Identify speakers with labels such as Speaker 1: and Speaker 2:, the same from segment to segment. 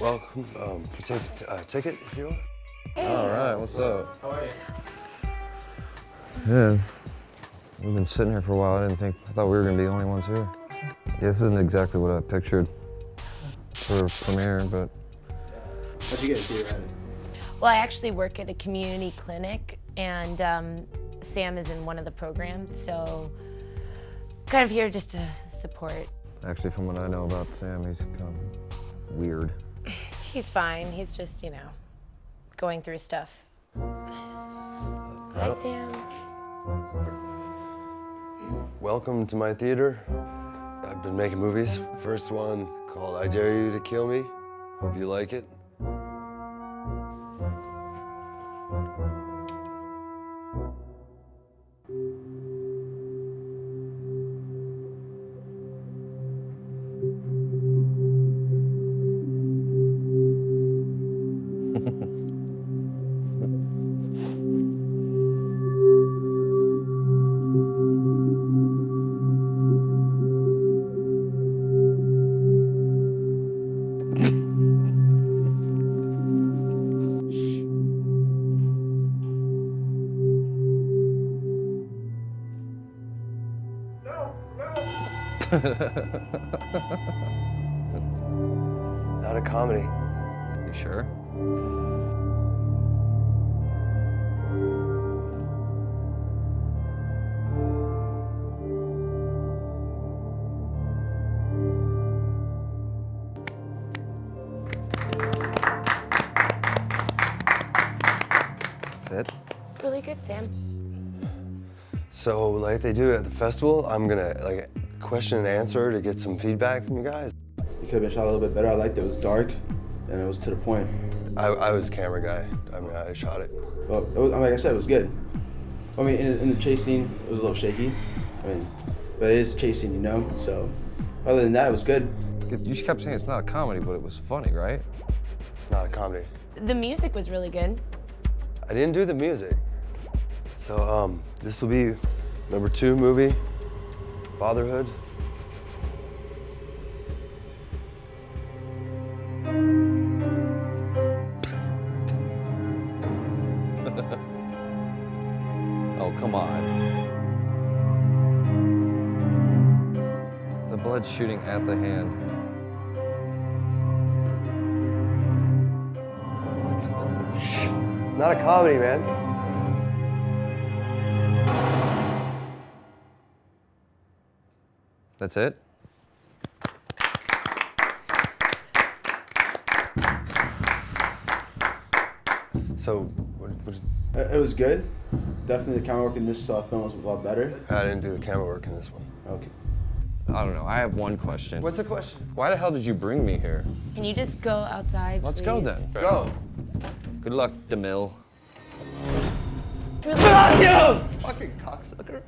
Speaker 1: Welcome. Um, take a uh, ticket if you want.
Speaker 2: All right, what's up?
Speaker 3: How are you?
Speaker 2: Yeah, we've been sitting here for a while. I didn't think, I thought we were gonna be the only ones here. Yeah, this isn't exactly what I pictured for premiere, but
Speaker 3: How'd you get here, Rabbit?
Speaker 4: Well, I actually work at a community clinic, and um, Sam is in one of the programs, so kind of here just to support.
Speaker 2: actually from what I know about Sam, he's kind of weird.
Speaker 4: He's fine. He's just, you know, going through stuff. Hi, Sam.
Speaker 1: Welcome to my theater. I've been making movies. First one called I Dare You to Kill Me. Hope you like it. Not a comedy.
Speaker 2: You sure? That's it?
Speaker 4: It's really good, Sam.
Speaker 1: So, like they do at the festival, I'm gonna like question and answer to get some feedback from you guys.
Speaker 3: You could have been shot a little bit better. I liked it. It was dark, and it was to the point.
Speaker 1: I, I was camera guy. I mean, I shot it.
Speaker 3: But it was, like I said, it was good. I mean, in, in the chase scene, it was a little shaky. I mean, but it is chasing, you know. So, other than that, it was good.
Speaker 2: You just kept saying it's not a comedy, but it was funny, right?
Speaker 1: It's not a comedy.
Speaker 4: The music was really good.
Speaker 1: I didn't do the music. So um, this will be number two movie, Fatherhood.
Speaker 2: Oh, come on. The blood's shooting at the hand.
Speaker 1: Not a comedy, man.
Speaker 2: That's it?
Speaker 1: So what, what,
Speaker 3: It, it was good. Definitely, the camera work in this uh, film was a lot better.
Speaker 1: I didn't do the camera work in this one.
Speaker 3: Okay.
Speaker 2: I don't know. I have one question.
Speaker 1: What's the question?
Speaker 2: Why the hell did you bring me here?
Speaker 4: Can you just go outside?
Speaker 2: Let's go then.
Speaker 1: Go.
Speaker 2: Good luck, DeMille.
Speaker 4: It's really
Speaker 1: You fucking cocksucker.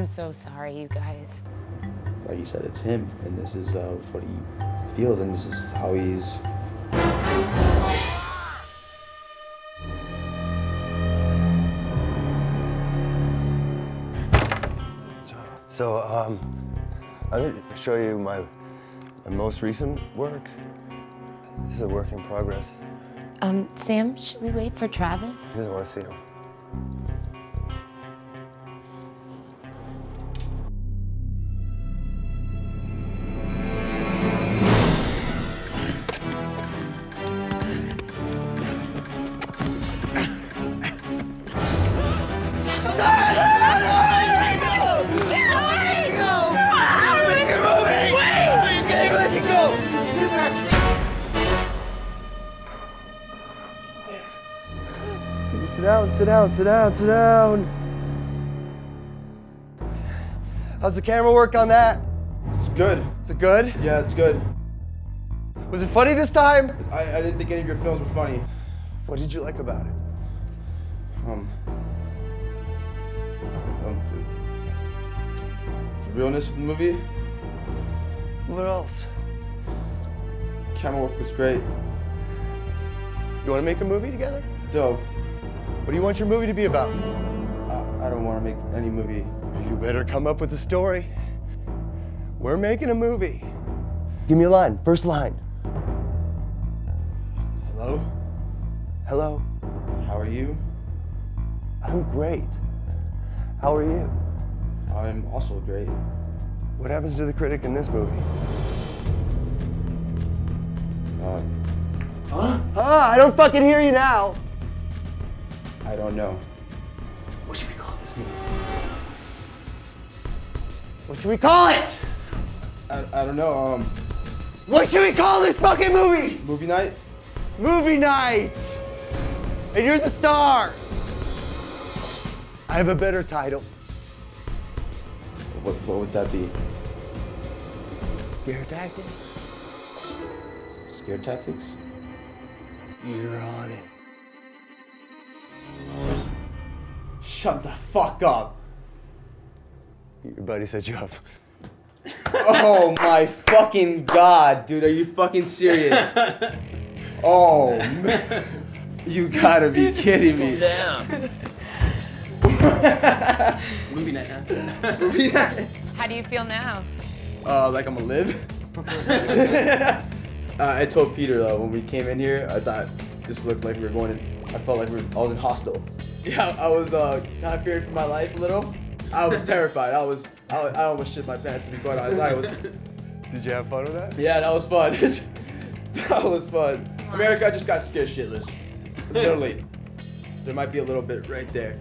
Speaker 4: I'm so sorry, you guys.
Speaker 3: Like you said, it's him, and this is uh, what he feels, and this is how he's.
Speaker 1: So um, I'm gonna show you my, my most recent work. This is a work in progress.
Speaker 4: Um, Sam, should we wait for Travis?
Speaker 1: He doesn't want to see him. Sit down, sit down, sit down, sit down. How's the camera work on that?
Speaker 3: It's good.
Speaker 1: Is it good?
Speaker 3: Yeah, it's good.
Speaker 1: Was it funny this time?
Speaker 3: I, I didn't think any of your films were funny.
Speaker 1: What did you like about it?
Speaker 3: Um. um, the, the realness of the movie.
Speaker 1: What else?
Speaker 3: Camera work was great.
Speaker 1: You want to make a movie together?
Speaker 3: Dope.
Speaker 1: What do you want your movie to be about?
Speaker 3: I, I don't want to make any movie.
Speaker 1: You better come up with a story. We're making a movie. Give me a line. First line.
Speaker 3: Hello?
Speaker 1: Hello.
Speaker 3: How are you?
Speaker 1: I'm great. How are you?
Speaker 3: I'm also great.
Speaker 1: What happens to the critic in this movie?
Speaker 3: Uh,
Speaker 1: Huh? Huh? I don't fucking hear you now.
Speaker 3: I don't know.
Speaker 1: What should we call this movie? What should we call it?
Speaker 3: I, I don't know. Um,
Speaker 1: What should we call this fucking movie?
Speaker 3: movie night?
Speaker 1: Movie night. And you're the star. I have a better title.
Speaker 3: What, what would that be?
Speaker 1: Scare tactic.
Speaker 3: Scare tactics?
Speaker 1: You're on it.
Speaker 3: Shut the fuck up.
Speaker 1: Your buddy set you up.
Speaker 3: Oh my fucking god, dude. Are you fucking serious? Oh man. You gotta be kidding me.
Speaker 5: Movie night, huh?
Speaker 3: Movie night.
Speaker 4: How do you feel now?
Speaker 3: Uh, like I'm gonna live. uh, I told Peter uh, when we came in here, I thought this looked like we were going in. I felt like we were, I was in hostel. Yeah, I was uh, kind of fearing for my life a little. I was terrified. I was, I, I almost shit my pants to be quite honest. I was,
Speaker 1: Did you have fun with that?
Speaker 3: yeah, that was fun. that was fun. America just got scared shitless. Literally. There might be a little bit right there.